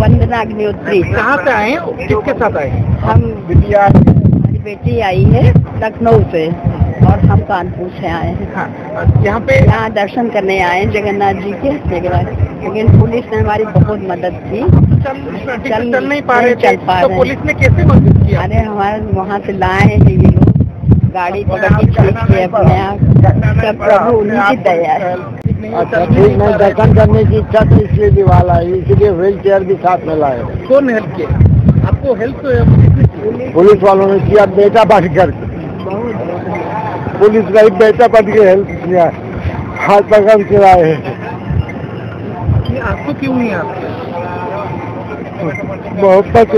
वंदना अग्निहोत्री कहाँ से आए किसके साथ आए हम हमारी बेटी आई है लखनऊ से और हम कानपुर से आए हैं। हाँ यहाँ पे यहाँ दर्शन करने आए हैं जगन्नाथ जी के लेकिन पुलिस ने हमारी बहुत मदद की। चल चल नहीं पा रहे चल पा तो रहे। पुलिस ने कैसे मदद किया अरे हमारे वहाँ से लाए हैं ये लोग। गाड़ी पकड़ के ठीक किए अपने आप। सब प्रभु उन्हीं की दया है। अच्छा ठीक नहीं दर्शन करने की इच्छा थी इसलिए दिवाला आई इसलिए व्हील चेयर भी साथ में लाए कौन हेल्प किया? आपको हेल्प की पुलिस वालों ने किया बेटा बढ़ कर। पुलिस का ही बेटा बढ़ के हेल्प किया। हाथ पकड़ के लाए हैं। आपको क्यों नहीं आता? मोहब्बत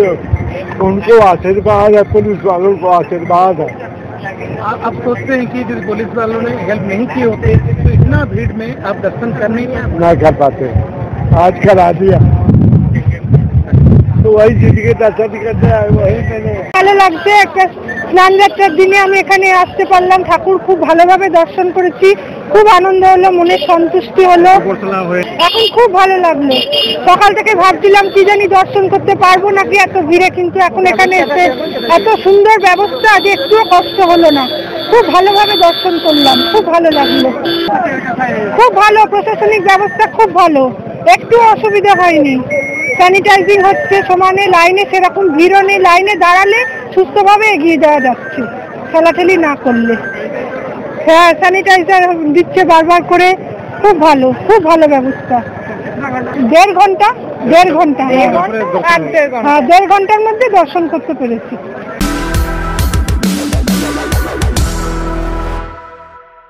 उनको आशीर्वाद है पुलिस वालों को आशीर्वाद है। आप आप सोचते हैं कि यदि पुलिस वालों ने हेल्प नहीं की होती तो इतना भीड़ में आप दर्शन कर नहीं पाते ना कर पाते आज करा दिया तो वही जिंदगी दर्शन करते आए वही मैंने ভালো লাগছে একটা স্নান যাত্রার দিনে আমি এখানে আসতে পারলাম ঠাকুর খুব ভালোভাবে দর্শন করেছি খুব আনন্দ হলো মনে সন্তুষ্টি হলো। এখন খুব ভালো লাগল। সকাল থেকে ভাবছিলাম কি জানি দর্শন করতে পারব নাকি এত ভিড়ে কিন্তু এখন এখানে এসে এত সুন্দর ব্যবস্থা যে একটুও কষ্ট হলো না। খুব ভালোভাবে দর্শন করলাম খুব ভালো লাগল। খুব ভালো প্রশাসনিক ব্যবস্থা খুব ভালো। একটু অসুবিধা হয়নি। স্যানিটাইজিং হচ্ছে সমানে লাইনে সেরকম ভিড়ও নেই। লাইনে দাঁড়ালে সুস্থভাবে এগিয়ে যাওয়া যাচ্ছে। ঠেলাঠেলি না করলে। হ্যাঁ স্যানিটাইজার দিচ্ছে বারবার করে। খুব ভালো খুব ভালো ব্যবস্থা। দেড় ঘণ্টা দেড় ঘণ্টা। হ্যাঁ দেড় ঘণ্টার মধ্যে দর্শন করতে পেরেছি।